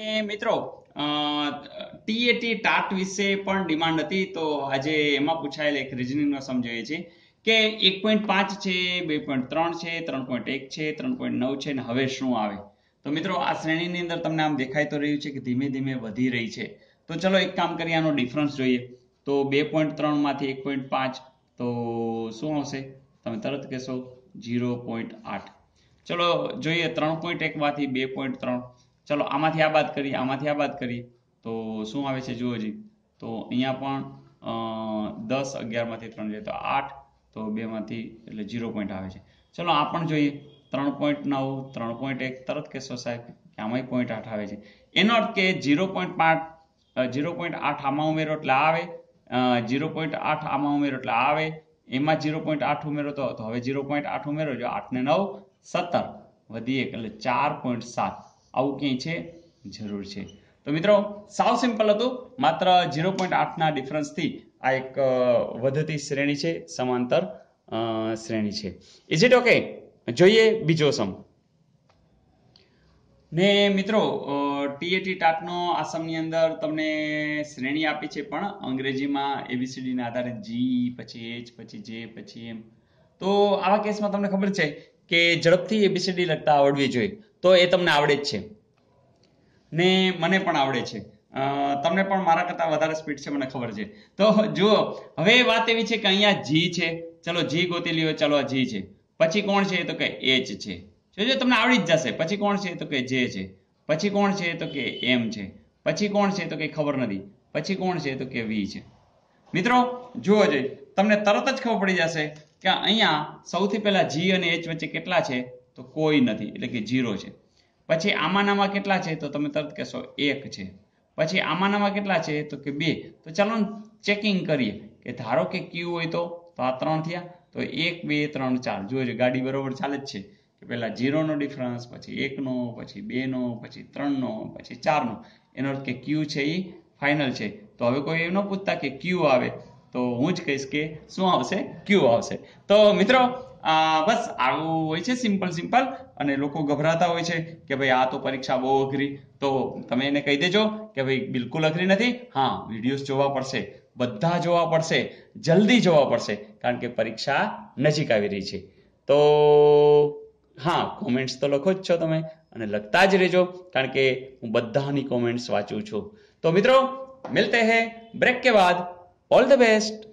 મિત્રો TAT TAT વિશે પણ ડિમાન્ડ હતી, તો આજે એમાં પૂછાયેલ એક રિઝનિંગનો સમજાવીએ છીએ કે એક પોઈન્ટ પાંચ છે, બે પોઈન્ટ ત્રણ છે, ત્રણ પોઈન્ટ એક છે, ત્રણ પોઈન્ટ નવ છે, ને હવે શું આવે? તો મિત્રો, આ શ્રેણીની અંદર તમને આમ દેખાય તો રહ્યું છે કે ધીમે ધીમે વધી રહી છે. તો ચલો એક કામ કરીએ, આનો ડિફરન્સ જોઈએ. તો બે પોઈન્ટ ત્રણમાંથી એક પોઈન્ટ પાંચ, તો શું આવશે તમે તરત કહેશો જીરો પોઈન્ટ આઠ. ચલો જોઈએ, ત્રણ પોઈન્ટ એકમાંથી બે પોઈન્ટ ત્રણ. ચલો, આમાંથી આ બાદ કરીએ, આમાંથી આ બાદ કરીએ. તો શું આવે છે? જુઓ જી. તો અહીંયા પણ દસ અગિયારમાંથી ત્રણ જાય તો આઠ, તો બેમાંથી એટલે જીરો પોઈન્ટ આવે છે. ચલો, આ પણ જોઈએ. ત્રણ પોઈન્ટ નવ, ત્રણ પોઈન્ટ એક, તરત કહેશો સાહેબ કે આમાંય પોઈન્ટ આઠ આવે છે. એનો અર્થ કે જીરો પોઈન્ટ પાંચ ઝીરો પોઈન્ટ આઠ આમાં ઉમેરો એટલે આવે જીરો પોઈન્ટ આઠ આમાં ઉમેરો એટલે આવે, એમાં જીરો પોઈન્ટ આઠ ઉમેરો તો હવે જીરો પોઈન્ટ આઠ ઉમેરો, જો આઠને નવ, સત્તર. વધી એક એટલે ચાર પોઈન્ટ સાત. આવું ક્યાંય છે? જરૂર છે. તો મિત્રો, સાવ સિમ્પલ હતું. માત્ર ઝીરો પોઈન્ટ આઠના ડિફરન્સથી આ એક વધતી શ્રેણી છે, સમાંતર શ્રેણી છે. ઇઝ ઇટ ઓકે જોઈએ બીજો સમ ને મિત્રો ટીએટી ટાટનો આ સમની અંદર તમને શ્રેણી આપી છે, પણ અંગ્રેજીમાં એબીસીડી ના આધારે જી પછી એચ પછી જે પછી એમ તો આવા કેસમાં તમને ખબર છે કે ઝડપથી એબીસીડી લખતા આવડવી જોઈએ. તો એ તમને આવડે જ છે. ને મને પણ આવડે છે. તમને પણ મારા કરતા વધારે સ્પીડ છે, મને ખબર છે. તો જુઓ, હવે વાત એવી છે કે અહીંયા જી છે. ચલો જી ગોતી લ્યો, ચલો જી છે. પછી કોણ છે તો કે એચ છે. જોજો તમને આવડી જ જશે. પછી કોણ છે તો કે જે છે. પછી કોણ છે તો કે એમ છે. પછી કોણ છે તો કે ખબર નથી. પછી કોણ છે તો કે વી છે. મિત્રો, જુઓ જોઈએ તમને તરત જ ખબર પડી જશે કે અહીંયા સૌથી પહેલા જી અને એચ વચ્ચે કેટલા છે? તો કોઈ નથી, એટલે કે ઝીરો છે. પછી આમાંનામાં કેટલા છે? તો તમે તરત કહેશો એક છે. પછી આમાંનામાં કેટલા છે? તો કે બે. તો ચાલો ચેકિંગ કરીએ. કે ધારો કે ક્યુ હોય તો તો આ ત્રણ થયા. તો એક, બે, ત્રણ, ચાર. જોજો ગાડી બરોબર ચાલે જ છે. કે પહેલાં ઝીરોનો ડિફરન્સ પછી એકનો પછી બેનો પછી ત્રણનો પછી ચારનો એનો અર્થ કે ક્યુ છે એ ફાઇનલ છે. તો હવે કોઈ એવું ન પૂછતા કે ક્યુ આવે. તો હું જ કહીશ કે શું આવશે? ક્યુ આવશે. તો મિત્રો બસ, આવું હોય છે સિમ્પલ સિમ્પલ અને લોકો ગભરાતા હોય છે કે ભાઈ આ તો પરીક્ષા બહુ અઘરી. તો તમે એને કહી દેજો કે ભાઈ બિલકુલ અઘરી નથી. હા વિડીયોઝ જોવા પડશે, બધા જોવા પડશે, જલ્દી જોવા પડશે, કારણ કે પરીક્ષા નજીક આવી રહી છે. તો હા કોમેન્ટ્સ તો લખો જ છો તમે અને લખતા જ રહેજો, કારણ કે હું બધાની કોમેન્ટ્સ વાંચું છું. તો મિત્રો, મિલતે હૈ, બ્રેક કે બાદ ઓલ ધ બેસ્ટ